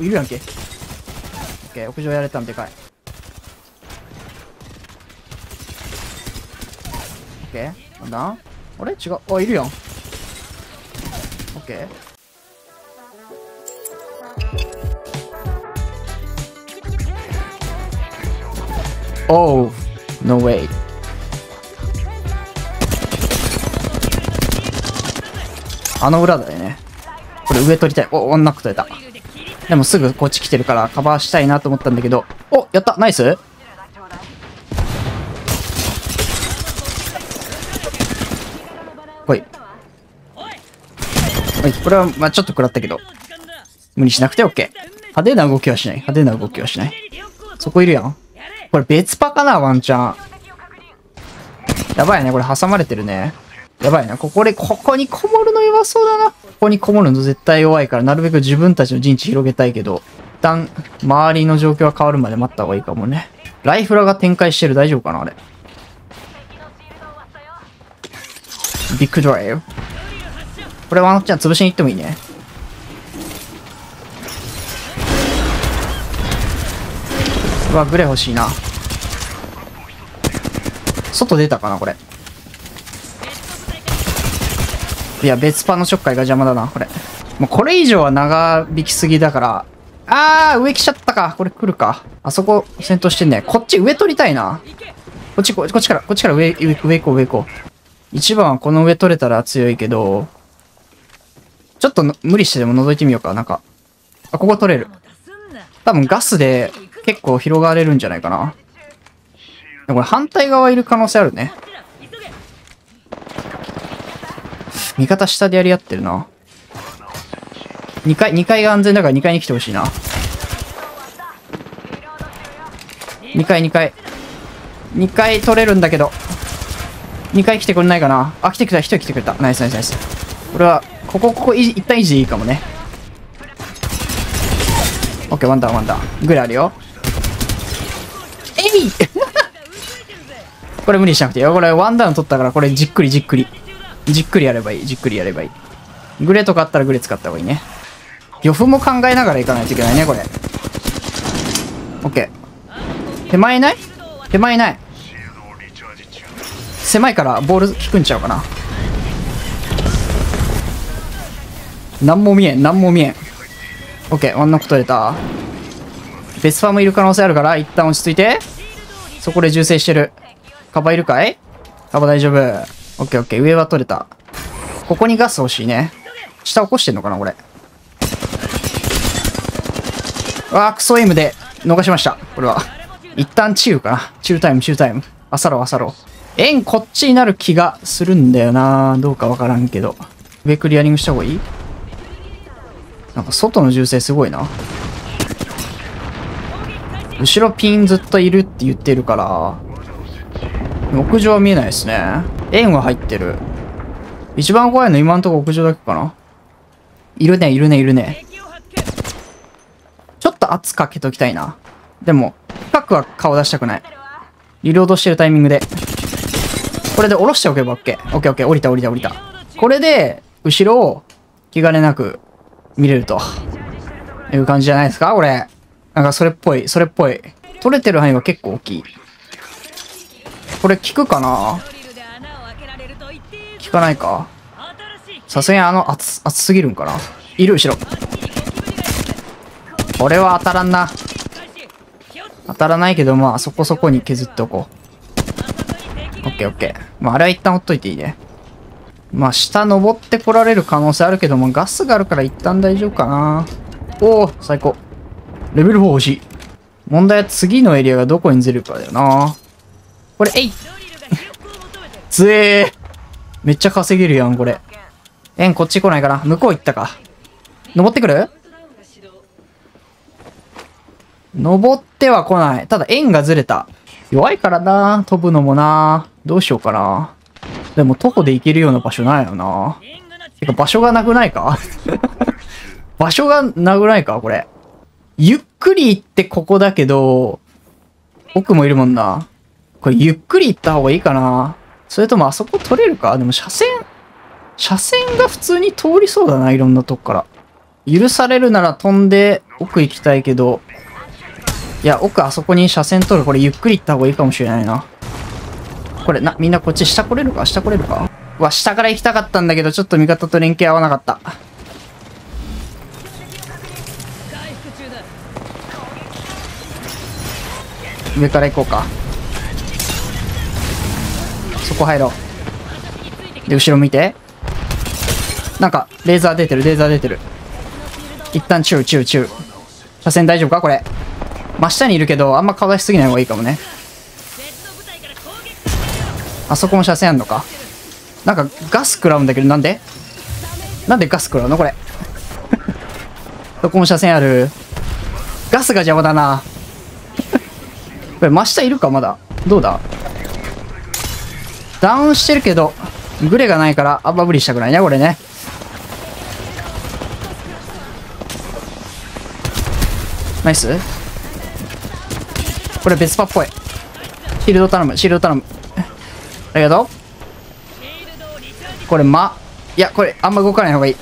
いるやんけ。オッケー、屋上やれたんでかい。オッケー、なんだ？あれ？違う。あ、いるやん。オッケー。Oh, no way. あの裏だよね。これ上取りたい。お、ワンナック取れた。でもすぐこっち来てるからカバーしたいなと思ったんだけど。お、やったナイスほい。はい、これは、まあちょっと食らったけど。無理しなくて OK。派手な動きはしない。派手な動きはしない。そこいるやん。これ別パかなワンチャン。やばいね。これ挟まれてるね。やばいな。ここで、ここにこもるの弱そうだな。ここにこもるの絶対弱いから、なるべく自分たちの陣地広げたいけど、一旦、周りの状況が変わるまで待った方がいいかもね。ライフラが展開してる。大丈夫かなあれ。ビッグドライブ。これワンチャン潰しに行ってもいいね。うわ、グレ欲しいな。外出たかなこれ。いや、別パのちょっかいが邪魔だな、これ。もうこれ以上は長引きすぎだから。あー、上来ちゃったか。これ来るか。あそこ戦闘してんね。こっち上取りたいな。こっち、こっちから、こっちから上、上、上行こう、上行こう。一番はこの上取れたら強いけど、ちょっと無理してでも覗いてみようか。なんか。あ、ここ取れる。多分ガスで結構広がれるんじゃないかな。これ反対側いる可能性あるね。味方下でやり合ってるな。2階、2階が安全だから2階に来てほしいな。2階、2階。2階取れるんだけど。2階来てくれないかなあ、来てくれた、1人来てくれた。ナイスナイスナイス。これは、ここ、ここ、一旦維持いいかもね。オッケー、ワンダーワンダー。ぐらいあるよ。えい これ無理しなくていいよ。これワンダウン取ったから、これじっくりじっくり。じっくりやればいい。じっくりやればいい。グレとかあったらグレ使った方がいいね。漁夫も考えながら行かないといけないね、これ。オッケー。手前いない？手前いない。狭いからボール効くんちゃうかな。なんも見えん、なんも見えん。オッケー、ワンノック取れた。別ファーもいる可能性あるから、一旦落ち着いて。そこで銃声してる。カバいるかい？カバ大丈夫。オッケーオッケー、上は取れた。ここにガス欲しいね。下起こしてんのかな、これ。わー、クソエムで逃しました。これは。一旦チューかな。チュータイム、チュータイム。あさろあさろ。円こっちになる気がするんだよなどうかわからんけど。上クリアリングした方がいい？なんか外の銃声すごいな。後ろピンずっといるって言ってるから、屋上は見えないですね。円は入ってる。一番怖いの今んとこ屋上だけかないるね、いるね、いるね。ちょっと圧かけときたいな。でも、深くは顔出したくない。リロードしてるタイミングで。これで下ろしておけば OK。OK、OK。降りた、降りた、降りた。これで、後ろを気兼ねなく見れると。いう感じじゃないですか？これ。なんかそれっぽい、それっぽい。取れてる範囲は結構大きい。これ効くかな？かないか？さすがにあの、熱、熱すぎるんかな？いる後ろ。これは当たらんな。当たらないけど、まあそこそこに削っておこう。オッケーオッケー。まあ、あれは一旦ほっといていいね。まあ、下登ってこられる可能性あるけども、ガスがあるから一旦大丈夫かな。おお、最高。レベル4欲しい。問題は次のエリアがどこにずれるかだよな。これ、えいつえーめっちゃ稼げるやん、これ。円こっち来ないかな？向こう行ったか。登ってくる？登っては来ない。ただ円がずれた。弱いからな飛ぶのもなどうしようかなでも徒歩で行けるような場所ないよなてか場所がなくないか？場所がなくないかこれ。ゆっくり行ってここだけど、奥もいるもんな。これゆっくり行った方がいいかなそれともあそこ取れるか？でも車線、車線が普通に通りそうだな、いろんなとこから。許されるなら飛んで奥行きたいけど、いや、奥あそこに車線取る。これゆっくり行った方がいいかもしれないな。これ、な、みんなこっち下来れるか？下来れるか？うわ、下から行きたかったんだけど、ちょっと味方と連携合わなかった。上から行こうか。そこ入ろう。で、後ろ見て。なんか、レーザー出てる、レーザー出てる。一旦チュー、チュー、チュー。車線大丈夫か？これ。真下にいるけど、あんま顔出しすぎない方がいいかもね。あそこも車線あんのか？なんかガス食らうんだけど、なんで？なんでガス食らうの？これ。そこも車線ある？ガスが邪魔だな。これ真下いるか？まだ。どうだ？ダウンしてるけど、グレがないからあんま無理したくないね、これね。ナイスこれ別パっぽい。シールド頼む、シールド頼む。ありがとう。これ、ま、いや、これ、あんま動かない方がいい。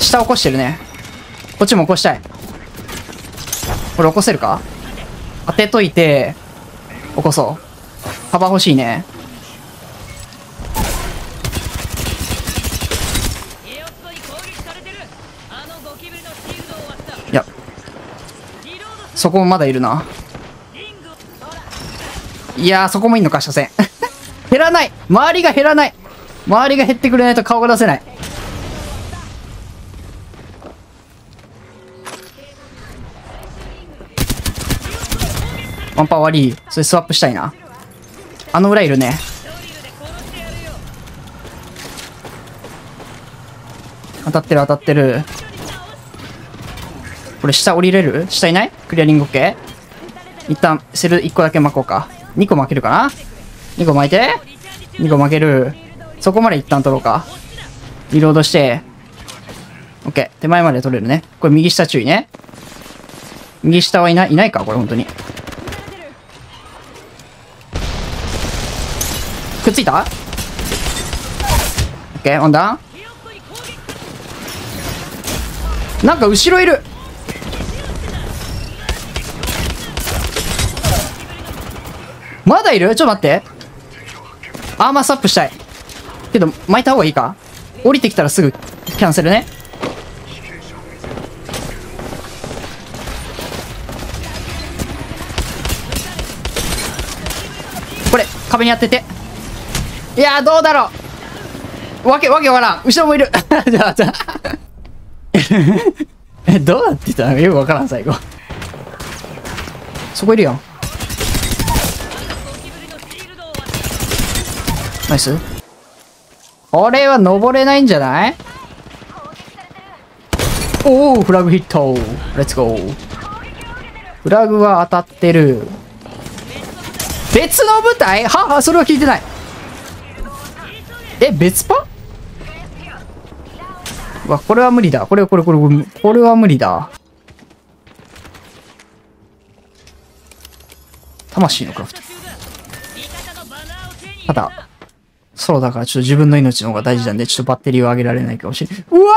下起こしてるね。こっちも起こしたい。これ起こせるか？当てといて、起こそう。幅欲しいね。いや、そこもまだいるな。いや、そこもいんのか、車線。減らない周りが減らない周りが減ってくれないと顔が出せない。ワンパ悪い。それスワップしたいな。あの裏いるね。当たってる当たってる。これ下降りれる？下いない？クリアリング OK? 一旦セル1個だけ巻こうか。2個巻けるかな ?2 個巻いて。2個巻ける。そこまで一旦取ろうか。リロードして。OK。手前まで取れるね。これ右下注意ね。右下はいない、いないか？これ本当に。くっついた ?OK、オンダンなんか後ろいるまだいる？ちょっと待って。アーマースアップしたい。けど、巻いた方がいいか？降りてきたらすぐキャンセルね。これ、壁に当てて。いやどうだろうわけ、わけわからん。後ろもいる。じゃあ、じゃあ。え、どうなってたの？よくわからん、最後。そこいるよ。ナイス。これは登れないんじゃない？おおフラグヒットレッツゴーフラグは当たってる。別の部隊はは、それは聞いてない。え、別パ？わ、これは無理だ。これ、これ、これ、これ、これは無理だ。魂のクラフト。ただ、ソロだからちょっと自分の命の方が大事なんで、ちょっとバッテリーを上げられないかもしれない。うわ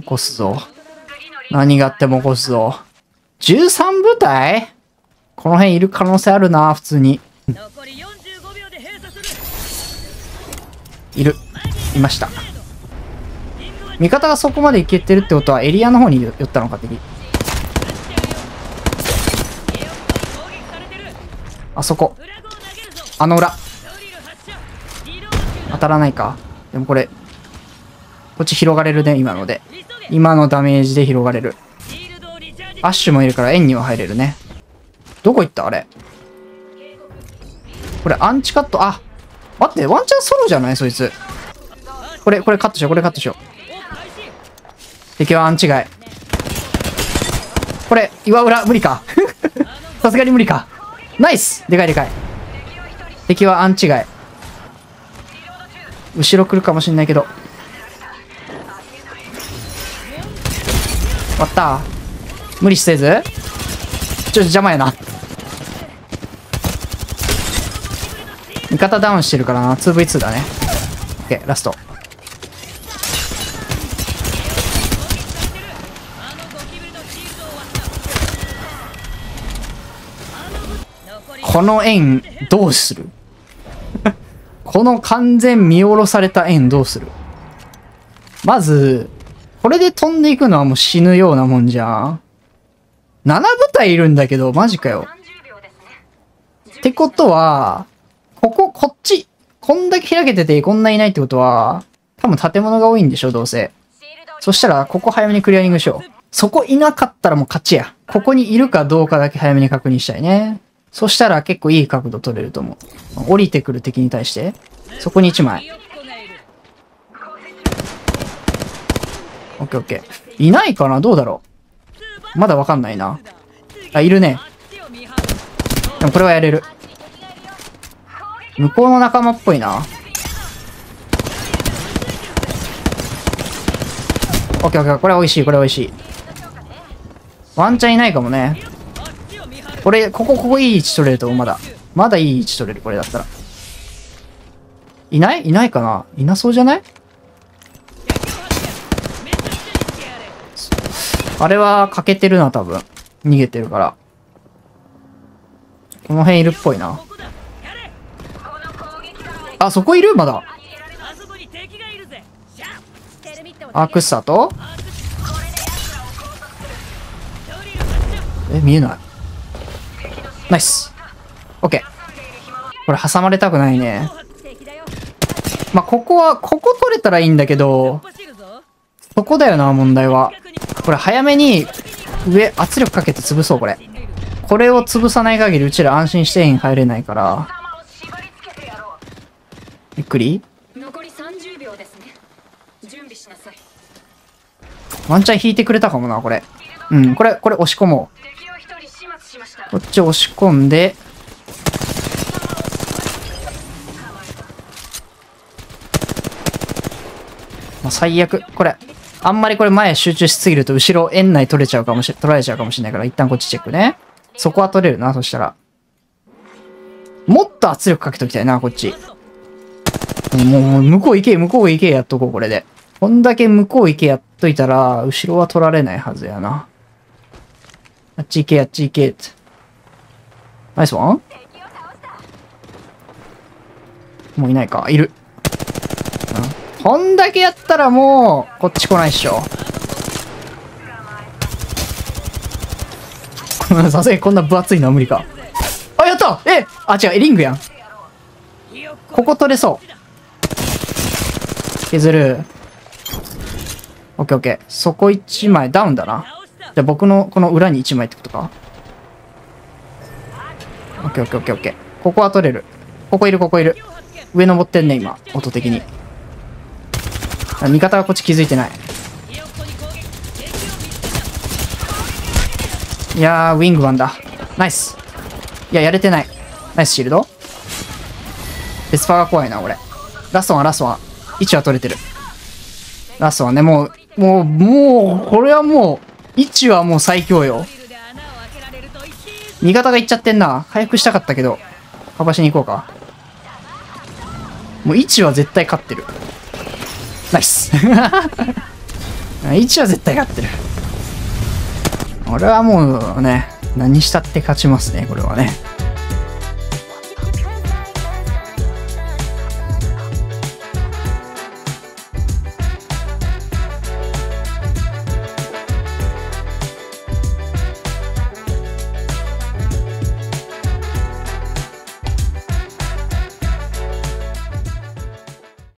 起こすぞ。何があっても起こすぞ。13部隊？この辺いる可能性あるな、普通に。いる。いました。味方がそこまでいけてるってことはエリアの方に寄ったのか、敵。あそこ。あの裏。当たらないか。でもこれ、こっち広がれるね、今ので。今のダメージで広がれる。アッシュもいるから円には入れるね。どこ行った？あれ。これアンチカット、あ待って、ワンチャンソロじゃない？そいつ。これ、これカットしよう、これカットしよう。敵はアンチ外。これ、岩裏、無理か。さすがに無理か。ナイスでかいでかい。敵はアンチ外。後ろ来るかもしんないけど。割った無理せずちょっと邪魔やな。味方ダウンしてるからな。2v2 だね。OK ラスト。この円どうする？この完全見下ろされた円どうする？まず、これで飛んでいくのはもう死ぬようなもんじゃ。ん。7部隊いるんだけど、マジかよ。ってことは、こ、っち、こんだけ開けててこんないないってことは、多分建物が多いんでしょ、どうせ。そしたら、ここ早めにクリアリングしよう。そこいなかったらもう勝ちや。ここにいるかどうかだけ早めに確認したいね。そしたら結構いい角度取れると思う。降りてくる敵に対して。そこに1枚。オッケーオッケー。いないかな？どうだろう？まだわかんないな。あ、いるね。でもこれはやれる。向こうの仲間っぽいな。オッケーオッケー。これ美味しい、これ美味しい。ワンチャンいないかもね。これ、ここ、ここいい位置取れると思う、まだ。まだいい位置取れる、これだったら。いない？いないかな？いなそうじゃない？あれは欠けてるな、多分。逃げてるから。この辺いるっぽいな。あ、そこいる？まだ。アークスターとえ、見えない。ナイス。オッケー。これ挟まれたくないね。まあ、ここは、ここ取れたらいいんだけど、そこだよな、問題は。これ早めに上圧力かけて潰そう、これ。これを潰さない限りうちら安心して円入れないから。ゆっくり？残り30秒ですね。準備しなさい。ワンチャン引いてくれたかもな、これ。うん、これ、これ押し込もう。こっち押し込んで、まあ、最悪。これ、あんまりこれ前集中しすぎると後ろ円内取れちゃうかもしれ、取られちゃうかもしれないから一旦こっちチェックね。そこは取れるな、そしたら。もっと圧力かけときたいな、こっち。もう、向こう行け、向こう行けやっとこう、これで。こんだけ向こう行けやっといたら、後ろは取られないはずやな。あっち行け、あっち行けって。ナイスワンもういないか。いる。こんだけやったらもう、こっち来ないっしょ。さすがにこんな分厚いのは無理か。あ、やったえあ、違う、リングやん。ここ取れそう。削る。オッケーオッケー。そこ1枚ダウンだな。じゃあ僕のこの裏に1枚ってことか。オッケーオッケーオッケーオッケー。ここは取れる。ここいるここいる。上登ってんね、今。音的に。味方がこっち気づいてないいやーウィングマンだナイスいややれてないナイスシールドベスパーが怖いな俺ラストワンラストワン位置は取れてる。ラストワンねもうもうもうこれはもう位置はもう最強よ。味方がいっちゃってんな。回復したかったけどかばしに行こうか。もう位置は絶対勝ってる。ナイス。1は絶対勝ってる。俺はもうね何したって勝ちますねこれはね。